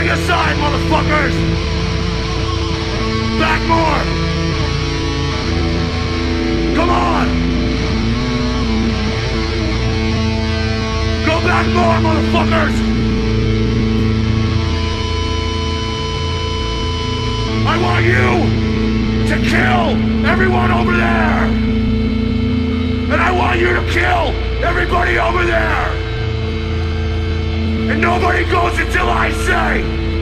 Moving aside, motherfuckers! Back more! Come on! Go back more, motherfuckers! I want you to kill everyone over there! And I want you to kill everybody over there! Nobody goes until I say!